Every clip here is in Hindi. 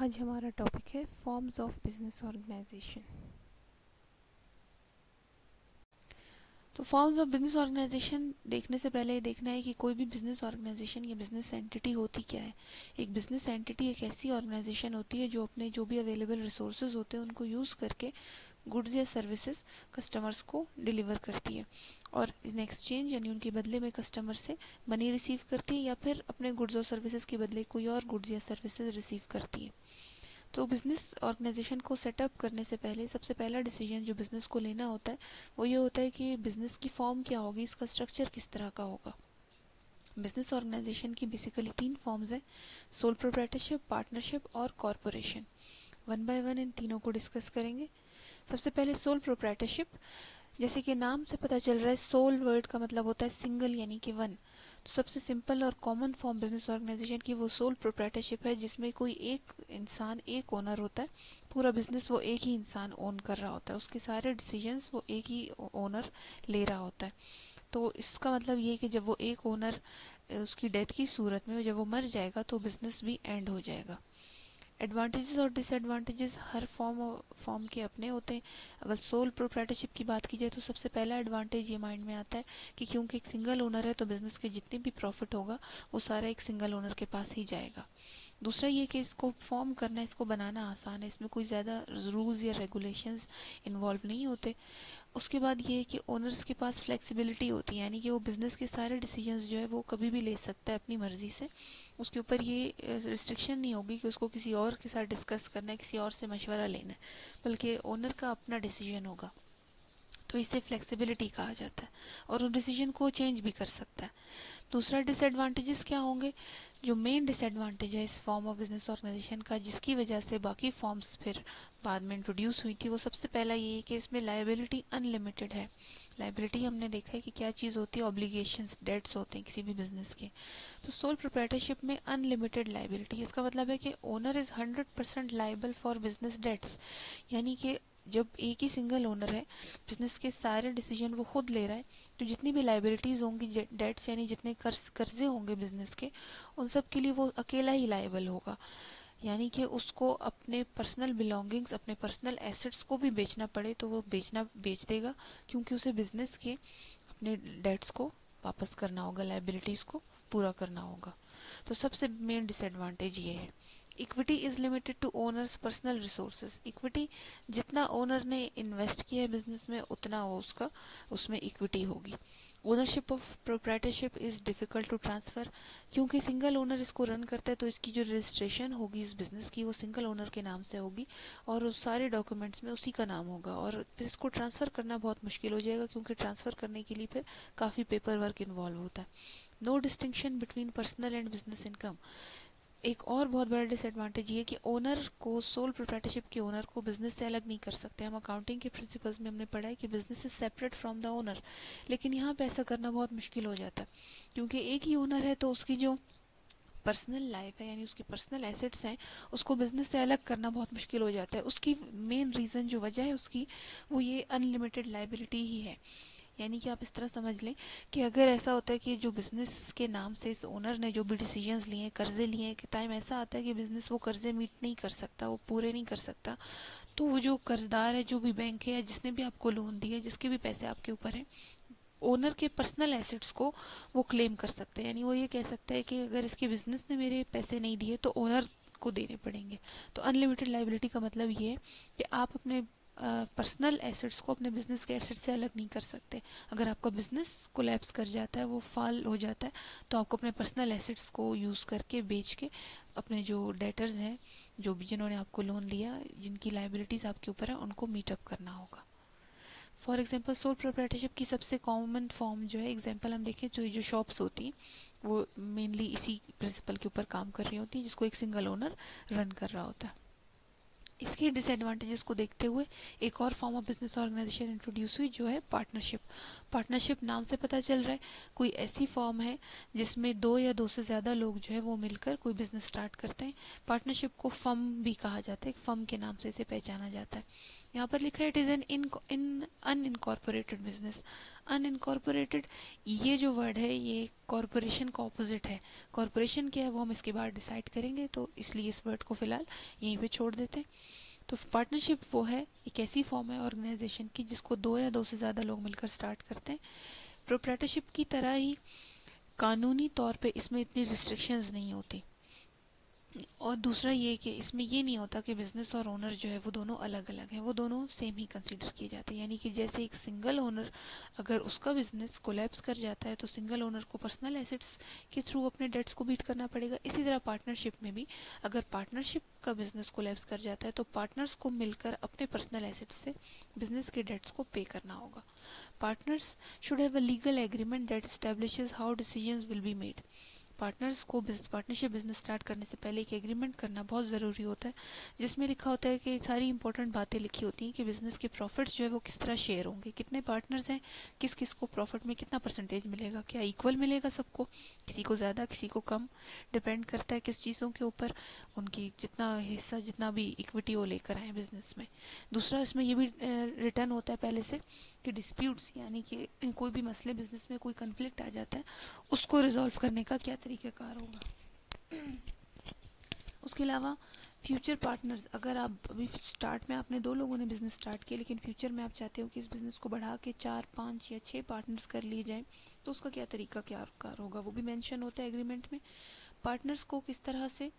आज हमारा टॉपिक है फॉर्म्स ऑफ़ बिज़नेस ऑर्गेनाइजेशन तो फॉर्म्स ऑफ़ बिज़नेस ऑर्गेनाइजेशन देखने से पहले ये देखना है कि कोई भी बिज़नेस ऑर्गेनाइजेशन या बिज़नेस एंटिटी होती क्या है? एक बिज़नेस एंटिटी एक ऐसी ऑर्गेनाइजेशन होती है जो अपने जो भी अवेलेबल रिसोर्सेज होते हैं उनको यूज़ करके गुड्स या सर्विसेज़ कस्टमर्स को डिलीवर करती है। और इन एक्सचेंज यानी उनके बदले में कस्टमर से मनी रिसीव करती है या फिर अपने गुड्स और सर्विसेज़ के बदले कोई और गुड्स या सर्विसेज़ रिसीव करती है। तो बिज़नेस ऑर्गेनाइजेशन को सेटअप करने से पहले सबसे पहला डिसीज़न जो बिज़नेस को लेना होता है, वो ये होता है कि बिज़नेस की फॉर्म क्या होगी, इसका स्ट्रक्चर किस तरह का होगा। बिज़नेस ऑर्गेनाइजेशन की बेसिकली तीन फॉर्म्स हैं सोल प्रोप्राइटरशिप पार्टनरशिप और कॉरपोरेशन वन बाय वन इन तीनों को डिस्कस करेंगे। सबसे पहले सोल प्रोप्राइटरशिप जैसे कि नाम से पता चल रहा है सोल वर्ड का मतलब होता है सिंगल यानी कि वन तो सबसे सिंपल और कॉमन फॉर्म बिज़नेस ऑर्गेनाइजेशन की वो सोल प्रोप्राइटरशिप है, जिसमें कोई एक इंसान, एक ओनर होता है, पूरा बिज़नेस वो एक ही इंसान ओन कर रहा होता है, उसके सारे डिसीजंस वो एक ही ओनर ले रहा होता है. तो इसका मतलब ये कि जब वो एक ओनर उसकी डेथ की सूरत में जब वो मर जाएगा तो बिज़नेस भी एंड हो जाएगा. एडवांटेजेस और डिसएडवांटेजेस हर फॉर्म फॉर्म के अपने होते हैं। अगर सोल प्रोप्राइटरशिप की बात की जाए तो सबसे पहला एडवांटेज ये माइंड में आता है कि क्योंकि एक सिंगल ओनर है तो बिज़नेस के जितने भी प्रॉफिट होगा, वो सारा एक सिंगल ओनर के पास ही जाएगा। दूसरा ये कि इसको फॉर्म करना, इसको बनाना आसान है। इसमें कोई ज़्यादा रूल्स या रेगुलेशंस इन्वॉल्व नहीं होते। उसके बाद ये है कि ओनर्स के पास फ्लेक्सिबिलिटी होती है, यानी कि वो बिज़नेस के सारे डिसीजंस जो है वो कभी भी ले सकता है अपनी मर्ज़ी से। उसके ऊपर ये रिस्ट्रिक्शन नहीं होगी कि उसको किसी और के साथ डिस्कस करना है, किसी और से मशवरा लेना है, बल्कि ओनर का अपना डिसीज़न होगा। तो इसे फ्लेक्सिबिलिटी कहा जाता है और उस डिसीज़न को चेंज भी कर सकता है। दूसरा डिसएडवांटेजेस क्या होंगे? जो मेन डिसएडवांटेज है इस फॉर्म ऑफ़ बिज़नेस ऑर्गेनाइजेशन का, जिसकी वजह से बाकी फॉर्म्स फिर बाद में इंट्रोड्यूस हुई थी, वो सबसे पहला ये है कि इसमें लाइबिलिटी अनलिमिटेड है। लाइबिलिटी हमने देखा है कि क्या चीज़ होती है? ऑब्लिगेशन डेट्स होते हैं किसी भी बिज़नेस के। तो सोल प्रोप्राइटरशिप में अनलिमिटेड लाइबिलिटी इसका मतलब है कि owner is hundred percent liable for business debts यानी कि जब एक ही सिंगल ओनर है बिज़नेस के सारे डिसीज़न वो खुद ले रहा है तो जितनी भी लाइबिलिटीज़ होंगी डेट्स यानी जितने कर्ज, कर्जे होंगे बिज़नेस के, उन सब के लिए वो अकेला ही लाइबल होगा। यानी कि उसको अपने पर्सनल बिलोंगिंग्स अपने पर्सनल एसेट्स को भी बेचना पड़े तो वो बेचना, बेच देगा, क्योंकि उसे बिज़नेस के अपने डेट्स को वापस करना होगा लाइबिलिटीज़ को पूरा करना होगा। तो सबसे मेन डिसएडवांटेज ये है। Equity is limited to owner's personal resources equity जितना ओनर ने इन्वेस्ट किया है बिज़नेस में, उतना वो उसका, उसमें इक्विटी होगी। Ownership of proprietorship is difficult to transfer क्योंकि सिंगल ओनर इसको रन करता है तो इसकी जो रजिस्ट्रेशन होगी इस बिज़नेस की, वो सिंगल ओनर के नाम से होगी और उस सारे डॉक्यूमेंट्स में उसी का नाम होगा। और फिर इसको ट्रांसफ़र करना बहुत मुश्किल हो जाएगा क्योंकि ट्रांसफ़र करने के लिए फिर काफ़ी पेपर वर्क इन्वॉल्व होता है। No distinction between personal and business income एक और बहुत बड़ा डिसएडवांटेज ये कि ओनर को सोल प्रोप्राइटरशिप के ओनर को बिज़नेस से अलग नहीं कर सकते। हम अकाउंटिंग के प्रिंसिपल्स में हमने पढ़ा है कि business is separate from the owner लेकिन यहाँ पे ऐसा करना बहुत मुश्किल हो जाता है, क्योंकि एक ही ओनर है तो उसकी जो पर्सनल लाइफ है, यानी उसकी पर्सनल एसेट्स हैं, उसको बिज़नेस से अलग करना बहुत मुश्किल हो जाता है। उसकी मेन रीज़न जो वजह है उसकी, वो ये अनलिमिटेड लाइबिलिटी ही है। यानी कि आप इस तरह समझ लें कि अगर ऐसा होता है कि जो बिज़नेस के नाम से इस ओनर ने जो भी डिसीजंस लिए हैं कर्जे लिए हैं कि टाइम ऐसा आता है कि बिज़नेस वो कर्जे मीट नहीं कर सकता, वो पूरे नहीं कर सकता तो वो जो कर्जदार है, जो भी बैंक है या जिसने भी आपको लोन दिया है, जिसके भी पैसे आपके ऊपर हैं ओनर के पर्सनल एसेट्स को वो क्लेम कर सकते हैं। यानी वो ये कह सकता है कि अगर इसके बिज़नेस ने मेरे पैसे नहीं दिए तो ओनर को देने पड़ेंगे। तो अनलिमिटेड लाइबिलिटी का मतलब ये है कि आप अपने पर्सनल एसेट्स को अपने बिज़नेस के एसेट से अलग नहीं कर सकते। अगर आपका बिज़नेस कोलैप्स कर जाता है, वो फॉल हो जाता है तो आपको अपने पर्सनल एसेट्स को यूज़ करके बेच के अपने जो डेटर्स हैं, जो भी जिन्होंने आपको लोन लिया, जिनकी लाइबिलिटीज़ आपके ऊपर है, उनको मीटअप करना होगा। फॉर एग्ज़ाम्पल सोल प्रोप्राइटरशिप की सबसे कॉमन फॉर्म जो है एग्ज़ाम्पल हम देखें जो जो शॉप्स होती हैं, वो मेनली इसी प्रिंसिपल के ऊपर काम कर रही होती हैं, जिसको एक सिंगल ओनर रन कर रहा होता है। इसके डिसएडवांटेजेस को देखते हुए एक और form of business organisation introduce हुई, जो है पार्टनरशिप पार्टनरशिप नाम से पता चल रहा है, कोई ऐसी फॉर्म है जिसमें दो या दो से ज़्यादा लोग जो है वो मिलकर कोई बिज़नेस स्टार्ट करते हैं. पार्टनरशिप को फर्म भी कहा जाता है फर्म के नाम से इसे पहचाना जाता है. यहाँ पर लिखा है it is an in in unincorporated business unincorporated ये जो वर्ड है, ये कॉरपोरेशन का ऑपोजिट है। कॉरपोरेशन क्या है, वो हम इसके बाद डिसाइड करेंगे तो इसलिए इस वर्ड को फ़िलहाल यहीं पे छोड़ देते हैं। तो पार्टनरशिप वो है, एक ऐसी फॉर्म है ऑर्गेनाइजेशन की, जिसको दो या दो से ज़्यादा लोग मिलकर स्टार्ट करते हैं। प्रोप्रेटरशिप की तरह ही कानूनी तौर पे इसमें इतनी रिस्ट्रिक्शंस नहीं होती। और दूसरा ये कि इसमें ये नहीं होता कि बिज़नेस और ओनर जो है वो दोनों अलग अलग हैं, वो दोनों सेम ही कंसीडर किए जाते हैं। यानी कि जैसे एक सिंगल ओनर अगर उसका बिज़नेस कोलैप्स कर जाता है तो सिंगल ओनर को पर्सनल एसेट्स के थ्रू अपने डेट्स को बीट करना पड़ेगा। इसी तरह पार्टनरशिप में भी अगर पार्टनरशिप का बिज़नेस कोलैप्स कर जाता है तो पार्टनर्स को मिलकर अपने पर्सनल एसेट्स से बिज़नेस के डेट्स को पे करना होगा। Partners should have a legal agreement that establishes how decisions will be made partners को बिज़नेस पार्टनरशिप बिज़नेस स्टार्ट करने से पहले एक एग्रीमेंट करना बहुत ज़रूरी होता है, जिसमें लिखा होता है कि सारी इंपॉर्टेंट बातें लिखी होती हैं कि बिज़नेस के प्रॉफिट्स जो है वो किस तरह शेयर होंगे, कितने पार्टनर्स हैं, किस किस को प्रॉफिट में कितना परसेंटेज मिलेगा, क्या इक्वल मिलेगा सबको, किसी को ज़्यादा, किसी को कम डिपेंड करता है किस चीज़ों के ऊपर, उनकी जितना हिस्सा, जितना भी इक्विटी वो लेकर आए बिज़नेस में। दूसरा इसमें ये भी रिटर्न होता है पहले से कि डिस्प्यूट्स यानी कि कोई भी मसले बिज़नेस में कोई कन्फ्लिक्ट आ जाता है, उसको रिजॉल्व करने का क्या तरीक़ाकार होगा? उसके अलावा फ्यूचर पार्टनर्स अगर आप अभी स्टार्ट में आपने दो लोगों ने बिज़नेस स्टार्ट किया, लेकिन फ्यूचर में आप चाहते हो कि इस बिज़नेस को बढ़ा के चार, पाँच या छः पार्टनर्स कर लिए जाएँ तो उसका क्या तरीका क्या कार होगा? वो भी मेंशन होता है एग्रीमेंट में। पार्टनर्स को किस तरह से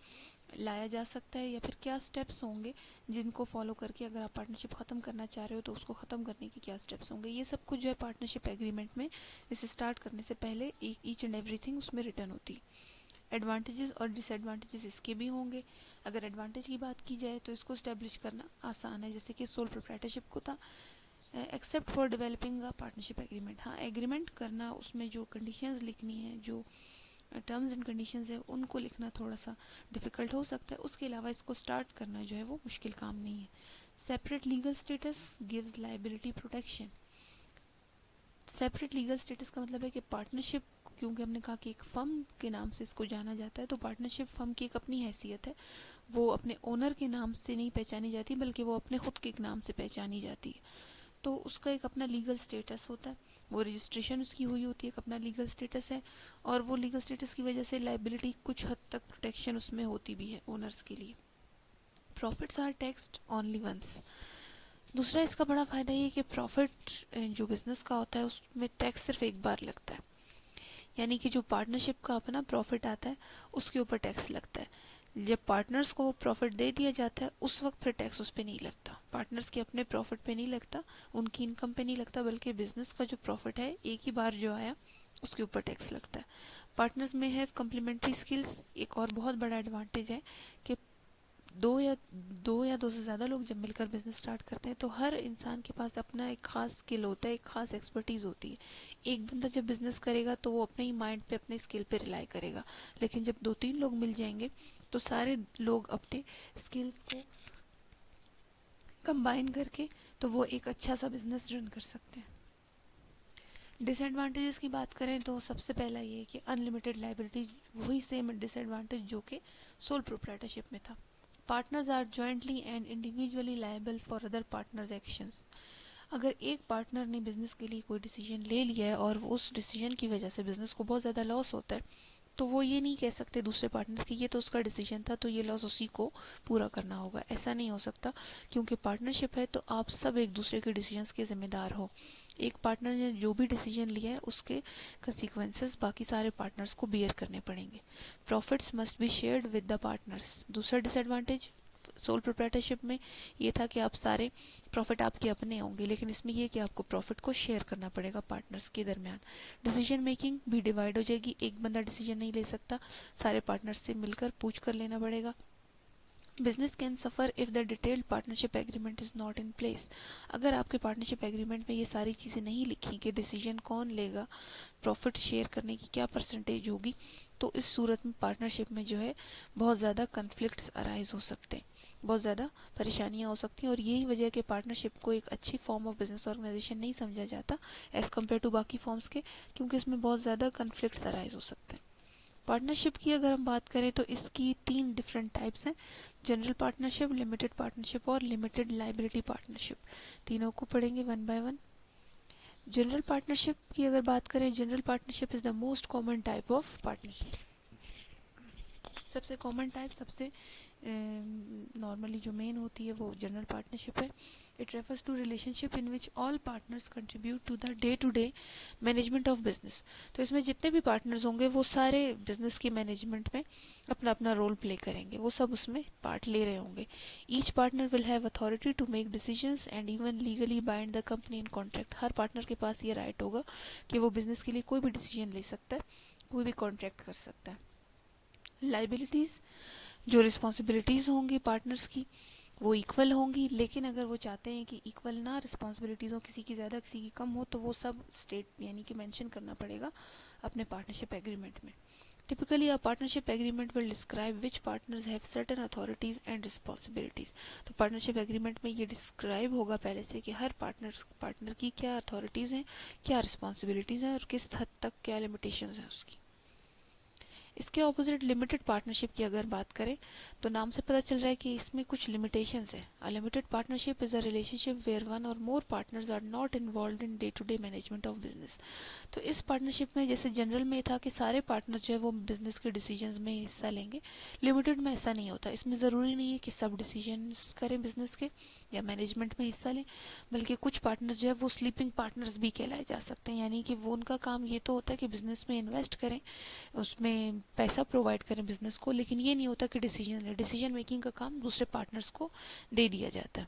लाया जा सकता है या फिर क्या स्टेप्स होंगे जिनको फॉलो करके अगर आप पार्टनरशिप ख़त्म करना चाह रहे हो तो उसको ख़त्म करने के क्या स्टेप्स होंगे? ये सब कुछ जो है पार्टनरशिप एग्रीमेंट में इसे स्टार्ट करने से पहले ईच एंड एवरीथिंग उसमें रिटर्न होती है। एडवांटेजेस और डिसएडवांटेजेस इसके भी होंगे। अगर एडवांटेज की बात की जाए तो इसको स्टेब्लिश करना आसान है, जैसे कि सोल प्रोप्राइटरशिप को था। Except for developing a partnership agreement हाँ एग्रीमेंट करना, उसमें जो कंडीशंस लिखनी है, जो टर्म्स एंड कंडीशंस है, उनको लिखना थोड़ा सा डिफ़िकल्ट हो सकता है। उसके अलावा इसको स्टार्ट करना जो है, वो मुश्किल काम नहीं है। Separate legal status gives liability protection separate legal status का मतलब है कि पार्टनरशिप क्योंकि हमने कहा कि एक फर्म के नाम से इसको जाना जाता है तो पार्टनरशिप फर्म की एक अपनी हैसियत है। वो अपने ओनर के नाम से नहीं पहचानी जाती, बल्कि वो अपने खुद के नाम से पहचानी जाती है। तो उसका एक अपना लीगल स्टेटस होता है। वो रजिस्ट्रेशन उसकी हुई होती है अपना लीगल स्टेटस है, और वो लीगल स्टेटस की वजह से लाइबिलिटी कुछ हद तक प्रोटेक्शन उसमें होती भी है ओनर्स के लिए। Profits are taxed only once दूसरा इसका बड़ा फ़ायदा ये कि प्रॉफिट जो बिज़नेस का होता है, उसमें टैक्स सिर्फ़ एक बार लगता है। यानी कि जो पार्टनरशिप का अपना प्रॉफिट आता है, उसके ऊपर टैक्स लगता है। जब पार्टनर्स को प्रॉफिट दे दिया जाता है, उस वक्त फिर टैक्स उस पर नहीं लगता। पार्टनर्स के अपने प्रॉफिट पे नहीं लगता, उनकी इनकम पे नहीं लगता, बल्कि बिज़नेस का जो प्रॉफिट है, एक ही बार जो आया, उसके ऊपर टैक्स लगता है। पार्टनर्स में हैव कम्प्लीमेंट्री स्किल्स एक और बहुत बड़ा एडवांटेज है कि दो या दो या दो से ज़्यादा लोग जब मिलकर बिज़नेस स्टार्ट करते हैं तो हर इंसान के पास अपना एक खास स्किल होता है, एक खास एक्सपर्टीज़ होती है। एक बंदा जब बिज़नेस करेगा तो वो अपने ही माइंड पे, अपने स्किल पे रिलाई करेगा। लेकिन जब दो तीन लोग मिल जाएँगे तो सारे लोग अपने स्किल्स को कंबाइन करके तो वो एक अच्छा सा बिज़नेस रन कर सकते हैं। डिसएडवांटेजेस की बात करें तो सबसे पहला ये है कि अनलिमिटेड लाइबिलिटी वही सेम डिसएडवांटेज जो कि सोल प्रोप्राइटरशिप में था। Partners are jointly and individually liable for other partners actions अगर एक पार्टनर ने बिज़नेस के लिए कोई डिसीज़न ले लिया है और उस डिसीज़न की वजह से बिज़नेस को बहुत ज़्यादा लॉस होता है तो वो ये नहीं कह सकते दूसरे पार्टनर की ये तो उसका डिसीज़न था तो ये लॉस उसी को पूरा करना होगा। ऐसा नहीं हो सकता, क्योंकि पार्टनरशिप है तो आप सब एक दूसरे के डिसीजंस के जिम्मेदार हो। एक पार्टनर ने जो भी डिसीज़न लिया है, उसके कंसिक्वेंसेस बाकी सारे पार्टनर्स को बियर करने पड़ेंगे। Profits must be shared with the partners दूसरा डिसएडवांटेज सोल प्रोप्राइटरशिप में ये था कि आप सारे प्रॉफिट आपके अपने होंगे, लेकिन इसमें यह कि आपको प्रॉफिट को शेयर करना पड़ेगा पार्टनर्स के दरमियान। डिसीज़न मेकिंग भी डिवाइड हो जाएगी, एक बंदा डिसीज़न नहीं ले सकता, सारे पार्टनर्स से मिलकर पूछ कर लेना पड़ेगा। Business can suffer if the detailed partnership agreement is not in place अगर आपके पार्टनरशिप एग्रीमेंट में ये सारी चीज़ें नहीं लिखी कि डिसीज़न कौन लेगा प्रॉफिट शेयर करने की क्या परसेंटेज होगी तो इस सूरत में पार्टनरशिप में जो है बहुत ज़्यादा कन्फ्लिक्ट्स अराइज हो सकते हैं। बहुत ज़्यादा परेशानियाँ हो सकती हैं और यही वजह है कि पार्टनरशिप को एक अच्छी फॉर्म ऑफ़ बिज़नेस ऑर्गेनाइजेशन नहीं समझा जाता एज़ कंपेयर टू बाकी फॉर्म्स के, क्योंकि इसमें बहुत ज़्यादा कन्फ्लिक्ट अराइज हो सकते हैं। पार्टनरशिप की अगर हम बात करें तो इसकी तीन डिफरेंट टाइप्स हैं जनरल पार्टनरशिप लिमिटेड पार्टनरशिप और लिमिटेड लाइबिलिटी पार्टनरशिप तीनों को पढ़ेंगे one by one general partnership की अगर बात करें general partnership is the most common type of partnership सबसे कॉमन टाइप सबसे नॉर्मली जो मेन होती है वो जनरल पार्टनरशिप है। It refers to relationship in which all partners contribute to the day to day management of business तो इसमें जितने भी पार्टनर्स होंगे, वो सारे बिज़नेस की मैनेजमेंट में अपना अपना रोल प्ले करेंगे। वो सब उसमें पार्ट ले रहे होंगे। Each partner will have authority to make decisions and even legally bind the company in contract her partner के पास ये राइट होगा कि वो बिज़नेस के लिए कोई भी डिसीज़न ले सकता है, कोई भी कॉन्ट्रैक्ट कर सकता है। लाइबिलिटीज़ जो रिस्पॉन्सिबिलिटीज़ होंगी पार्टनर्स की, वो इक्वल होंगी। लेकिन अगर वो चाहते हैं कि इक्वल ना रिस्पॉन्सिबिलिटीज़ हो, किसी की ज़्यादा, किसी की कम हो तो वो सब स्टेट यानी कि मेंशन करना पड़ेगा अपने पार्टनरशिप एग्रीमेंट में। Typically a partnership agreement will describe which partners have certain authorities and responsibilities तो पार्टनरशिप एग्रीमेंट में ये डिस्क्राइब होगा पहले से कि हर पार्टनर पार्टनर की क्या अथॉरिटीज़ हैं, क्या रिस्पॉन्सिबिलिटीज़ हैं, और किस हद तक क्या लिमिटेशंस हैं उसकी। इसके ऑपोजिट लिमिटेड पार्टनरशिप की अगर बात करें तो नाम से पता चल रहा है कि इसमें कुछ लिमिटेशंस है। A limited partnership is a relationship where one or more partners are not involve in day to day management of business तो इस पार्टनरशिप में जैसे जनरल में था कि सारे पार्टनर जो है वो बिज़नेस के डिसीज़न में हिस्सा लेंगे। लिमिटेड में ऐसा नहीं होता। इसमें ज़रूरी नहीं है कि सब डिसीज़न करें बिज़नेस के। या मैनेजमेंट में हिस्सा लें, बल्कि कुछ पार्टनर्स जो है वो स्लीपिंग पार्टनर्स भी कहलाए जा सकते हैं। यानी कि वो उनका काम ये तो होता है कि बिज़नेस में इन्वेस्ट करें, उसमें पैसा प्रोवाइड करें बिज़नेस को, लेकिन ये नहीं होता कि डिसीज़न डिसीज़न मेकिंग का काम दूसरे पार्टनर्स को दे दिया जाता है।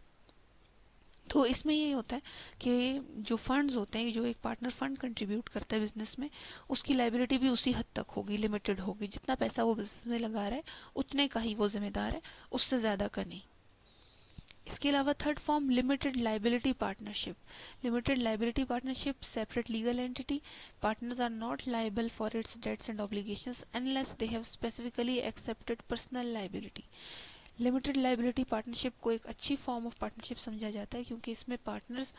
तो इसमें ये होता है कि जो फंड्स होते हैं, जो एक पार्टनर फंड कंट्रीब्यूट करता है बिज़नेस में, उसकी लाइबिलिटी भी उसी हद तक होगी लिमिटेड होगी। जितना पैसा वो बिज़नेस में लगा रहा है, उतने का ही वो जिम्मेदार है, उससे ज़्यादा का नहीं। इसके अलावा third form limited liability partnership limited liability partnership separate legal entity partners are not liable for its debts and obligations unless they have specifically accepted personal liability limited liability partnership को एक अच्छी फॉर्म ऑफ़ पार्टनरशिप समझा जाता है क्योंकि इसमें पार्टनर्स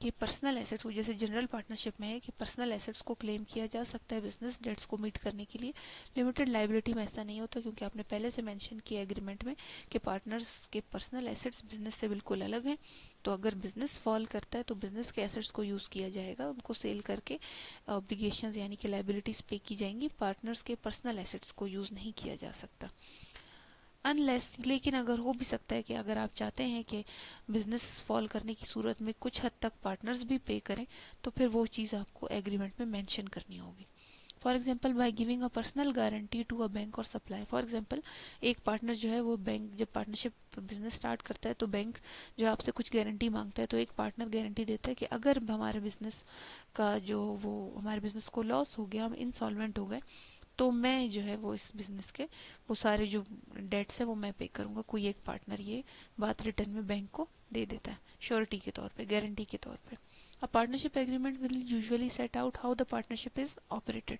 के पर्सनल एसेट्स को जैसे जनरल पार्टनरशिप में है कि पर्सनल एसेट्स को क्लेम किया जा सकता है बिज़नेस डेट्स को मीट करने के लिए। लिमिटेड लाइबिलिटी में ऐसा नहीं होता क्योंकि आपने पहले से मेंशन किया एग्रीमेंट में कि पार्टनर्स के पर्सनल एसेट्स बिज़नेस से बिल्कुल अलग हैं। तो अगर बिज़नेस फॉल करता है तो बिज़नेस के एसेट्स को यूज़ किया जाएगा, उनको सेल करके ऑब्लिगेशन यानी कि लाइबिलिटीज पे की जाएँगी। पार्टनर्स के पर्सनल एसेट्स को यूज़ नहीं किया जा सकता। अनलेस लेकिन अगर हो भी सकता है कि अगर आप चाहते हैं कि बिज़नेस फॉल करने की सूरत में कुछ हद तक पार्टनर्स भी पे करें तो फिर वो चीज़ आपको एग्रीमेंट में मेंशन करनी होगी। For example by giving a personal guarantee to a bank or supply for example एक पार्टनर जो है वो बैंक जब पार्टनरशिप बिज़नेस स्टार्ट करता है तो बैंक जो आपसे कुछ गारंटी माँगता है तो एक पार्टनर गारंटी देता है कि अगर हमारे बिज़नेस का जो वो, हमारे बिज़नेस को लॉस हो गया, हम इंसॉल्वेंट हो गए तो मैं जो है वो इस बिज़नेस के, वो सारे जो डेट्स है वो मैं पे करूँगा। कोई एक पार्टनर ये बात रिटर्न में बैंक को दे देता है श्योरिटी के तौर पे गारंटी के तौर पे। A partnership agreement will usually set out how the partnership is operated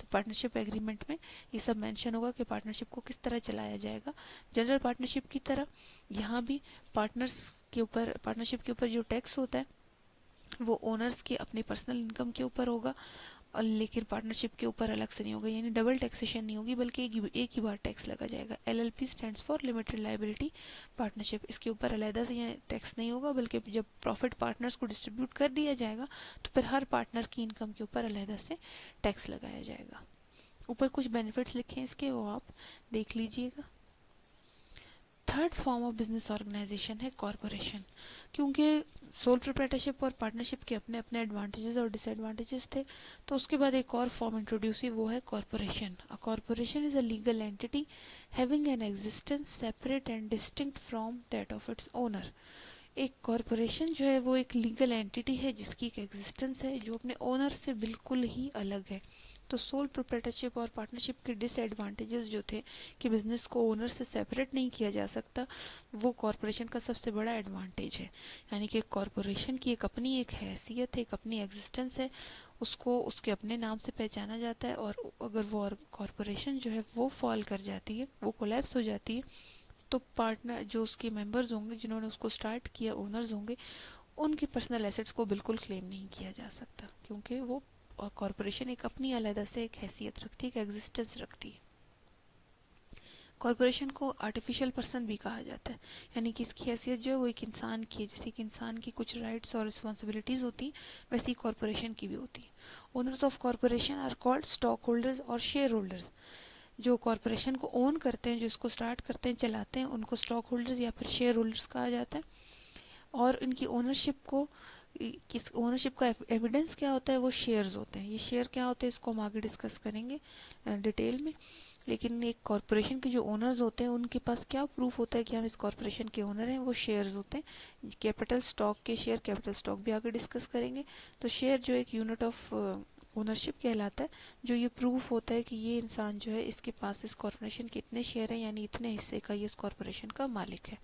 तो पार्टनरशिप एग्रीमेंट में ये सब मेंशन होगा कि पार्टनरशिप को किस तरह चलाया जाएगा। जनरल पार्टनरशिप की तरह यहाँ भी पार्टनर्स के ऊपर पार्टनरशिप के ऊपर जो टैक्स होता है, वो ओनर्स के अपने पर्सनल इनकम के ऊपर होगा। और लेकिन पार्टनरशिप के ऊपर अलग से नहीं होगा, यानी डबल टैक्सेशन नहीं होगी, बल्कि एक एक ही बार टैक्स लगा जाएगा। L L P stand for limited liability partnership इसके ऊपर अलहदा से टैक्स नहीं होगा, बल्कि जब प्रॉफिट पार्टनर्स को डिस्ट्रीब्यूट कर दिया जाएगा तो फिर हर पार्टनर की इनकम के ऊपर अलहदा से टैक्स लगाया जाएगा। ऊपर कुछ बेनिफिट्स लिखे हैं इसके, वो आप देख लीजिएगा। Third form of business organisation है कॉरपोरेशन क्योंकि सोल प्रोप्रेटरशिप और पार्टनरशिप के अपने अपने एडवांटेजेस और डिसएडवांटेजेस थे तो उसके बाद एक और फॉर्म इंट्रोड्यूस हुई, वो है corporation a corporation is a legal entity having an existence separate and distinct from that of its owner एक कॉरपोरेशन जो है वो एक लीगल एंटिटी है जिसकी एक एग्जिस्टेंस है, जो अपने ओनर से बिल्कुल ही अलग है। तो सोल प्रोप्रेटरशिप और पार्टनरशिप के डिसएडवांटेजेस जो थे कि बिज़नेस को ओनर से सेपरेट नहीं किया जा सकता, वो कॉरपोरेशन का सबसे बड़ा एडवांटेज है। यानी कि कॉरपोरेशन की एक अपनी एक हैसियत है, एक अपनी एग्जिस्टेंस है, उसको, उसके अपने नाम से पहचाना जाता है और अगर वो कॉरपोरेशन जो है वो फॉल कर जाती है, वो कोलेप्स हो जाती है तो पार्टनर जो उसके मेंबर्स होंगे, जिन्होंने उसको स्टार्ट किया ओनर्स होंगे, उनके पर्सनल एसेट्स को बिल्कुल क्लेम नहीं किया जा सकता, क्योंकि वो और कॉरपोरेशन एक अपनी अलहदा से एक हैसियत रखती है, एक एग्जिस्टेंस रखती है। कॉरपोरेशन को आर्टिफिशियल पर्सन भी कहा जाता है। यानी कि इसकी हैसियत जो है वो एक इंसान की है। जैसे कि इंसान की कुछ राइट्स और रिस्पॉन्सिबिलिटीज़ होती हैं, वैसी कॉरपोरेशन की भी होती है। Owners of corporation are called stock holders और शेयर होल्डर्स जो कॉरपोरेशन को ओन करते हैं, जो इसको स्टार्ट करते हैं, चलाते हैं, उनको स्टॉक होल्डर्स या फिर शेयर होल्डर्स कहा जाता है। और इनकी ओनरशिप को किस ओनरशिप का एविडेंस क्या होता है, वो शेयर्स होते हैं। ये शेयर क्या होते हैं, इसको हम आगे डिस्कस करेंगे डिटेल में। लेकिन एक कॉरपोरेशन के जो ओनर्स होते हैं, उनके पास क्या प्रूफ होता है कि हम इस कॉरपोरेशन के ओनर हैं? वो शेयर्स होते हैं। कैपिटल स्टॉक के शेयर कैपिटल स्टॉक भी आगे डिस्कस करेंगे। तो शेयर जो एक यूनिट ऑफ़ ओनरशिप कहलाता है, जो ये प्रूफ होता है कि ये इंसान जो है, इसके पास इस कॉरपोरेशन के इतने शेयर हैं, यानी इतने हिस्से का ये इस कॉरपोरेशन का मालिक है।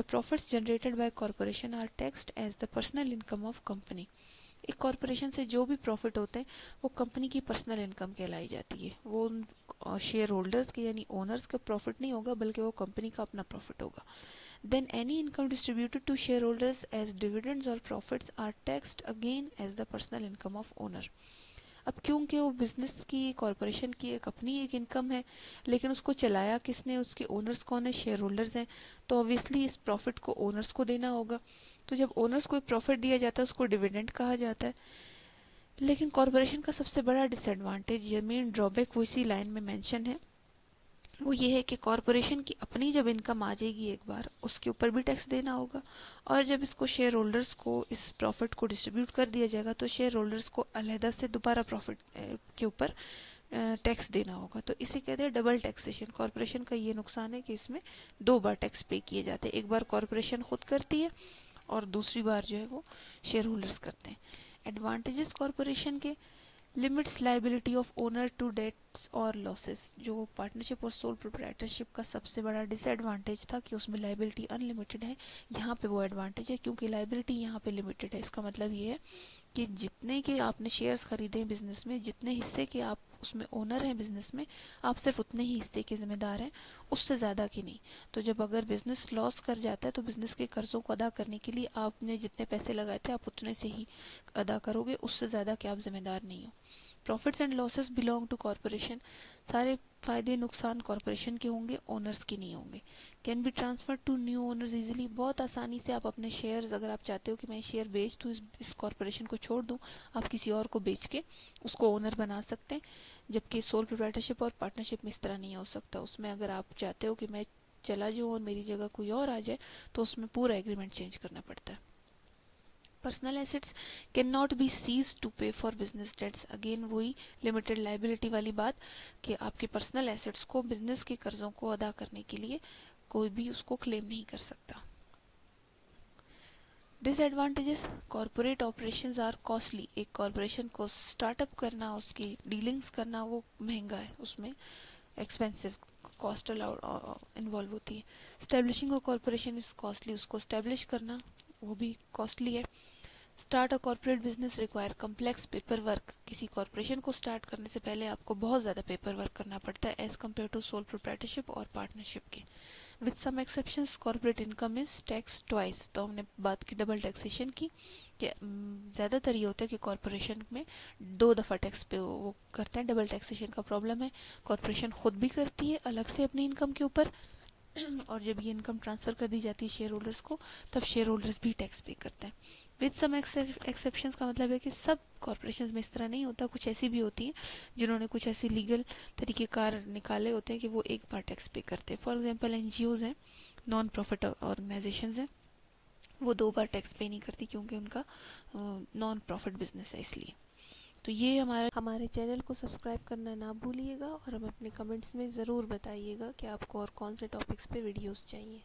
The profits generated by corporation are taxed as the personal income of company एक कॉरपोरेशन से जो भी प्रॉफिट होते हैं, वो कंपनी की पर्सनल इनकम कहलाई जाती है। वो उन शेयर होल्डर्स के यानी ओनर्स का प्रॉफिट नहीं होगा, बल्कि वो कंपनी का अपना प्रॉफिट होगा। Then any income distributed to shareholders as dividends or profits are taxed again as the personal income of owner. अब क्योंकि वो बिज़नेस की कॉरपोरेशन की एक अपनी एक इनकम है, लेकिन उसको चलाया किसने? उसके ओनर्स कौन है? शेयर होल्डर्स हैं। तो ऑब्वियसली इस प्रॉफिट को ओनर्स को देना होगा। तो जब ओनर्स को प्रॉफिट दिया जाता है, उसको डिविडेंड कहा जाता है। लेकिन कॉरपोरेशन का सबसे बड़ा डिसएडवांटेज या मेन ड्रॉबैक वो इसी लाइन में मेंशन है। वो ये है कि कॉरपोरेशन की अपनी जब इनकम आ जाएगी एक बार, उसके ऊपर भी टैक्स देना होगा। और जब इसको शेयर होल्डर्स को, इस प्रॉफिट को डिस्ट्रीब्यूट कर दिया जाएगा तो शेयर होल्डर्स को अलहदा से दोबारा प्रॉफिट के ऊपर टैक्स देना होगा। तो इसे कहते हैं डबल टैक्सेशन कॉरपोरेशन का ये नुकसान है कि इसमें दो बार टैक्स पे किए जाते हैं। एक बार कॉरपोरेशन खुद करती है और दूसरी बार जो है वो शेयर होल्डर्स करते हैं। एडवांटेजेस कॉरपोरेशन के limits liability of owner to debts और लॉसेस जो पार्टनरशिप और सोल प्रोप्राइटरशिप का सबसे बड़ा डिसएडवांटेज था कि उसमें लाइबिलिटी अनलिमिटेड है। यहाँ पे वो एडवांटेज है क्योंकि लाइबिलिटी यहाँ पे लिमिटेड है। इसका मतलब ये है कि जितने के आपने शेयर्स खरीदे बिज़नेस में, जितने हिस्से के आप उसमें ओनर हैं बिज़नेस में, आप सिर्फ़ उतने ही हिस्से के जिम्मेदार हैं, उससे ज़्यादा की नहीं। तो जब अगर बिज़नेस लॉस कर जाता है तो बिज़नेस के कर्जों को अदा करने के लिए आपने जितने पैसे लगाए थे, आप उतने से ही अदा करोगे, उससे ज़्यादा के आप जिम्मेदार नहीं हो। Profits and losses belong to corporation सारे फ़ायदे नुकसान कॉरपोरेशन के होंगे ओनर्स के नहीं होंगे. Can be transfer to new owners easily बहुत आसानी से आप अपने शेयर्स अगर आप चाहते हो कि मैं शेयर बेच दूँ, इस कॉरपोरेशन को छोड़ दूँ, आप किसी और को बेच के उसको ओनर बना सकते हैं. जबकि सोल प्रोप्राइटरशिप और पार्टनरशिप में इस तरह नहीं हो सकता. उसमें अगर आप चाहते हो कि मैं चला जाऊँ और मेरी जगह कोई और आ जाए तो उसमें पूरा एग्रीमेंट चेंज करना पड़ता है. Personal assets can not be seize to pay for business debts again वही लिमिटेड लाइबिलिटी वाली बात कि आपके पर्सनल एसेट्स को बिज़नेस के कर्जों को अदा करने के लिए कोई भी उसको क्लेम नहीं कर सकता। Disadvantages corporate operations are costly एक कॉरपोरेशन को स्टार्टअप करना, उसकी डीलिंग्स करना वो महँगा है, उसमें एक्सपेंसिव कॉस्ट इन्वॉल्व होती है। Establishing a corporation is costly उसको स्टेब्लिश करना वो भी कॉस्टली है। Start a corporate business require complex paper work किसी कॉरपोरेशन को स्टार्ट करने से पहले आपको बहुत ज़्यादा पेपर वर्क करना पड़ता है as compare to sole proprietorship और पार्टनरशिप के। With some exceptions corporate income is tax twice तो हमने बात की डबल टैक्सेशन की ज़्यादातर ये होता है कि कॉरपोरेशन में दो दफ़ा टैक्स पे वो करते हैं। डबल टैक्सेशन का प्रॉब्लम है। कॉरपोरेशन खुद भी करती है अलग से अपनी इनकम के ऊपर। और जब ये इनकम ट्रांसफ़र कर दी जाती है शेयर होल्डर्स को, तब शेयर होल्डर्स भी टैक्स पे करते हैं। विद सम एक्सेप्शंस का मतलब है कि सब कॉरपोरेशन में इस तरह नहीं होता, कुछ ऐसी भी होती हैं, जिन्होंने कुछ ऐसे लीगल तरीके कार निकाले होते हैं कि वो एक बार टैक्स पे करते हैं। फॉर एग्ज़ाम्पल एन हैं नॉन प्रॉफिट ऑर्गेनाइजेशन हैं, वो दो बार टैक्स पे नहीं करती क्योंकि उनका नॉन प्रॉफिट बिज़नेस है इसलिए। तो ये हमारे हमारे चैनल को सब्सक्राइब करना ना भूलिएगा और हम अपने कमेंट्स में ज़रूर बताइएगा कि आपको और कौन से टॉपिक्स पे वीडियोस चाहिए।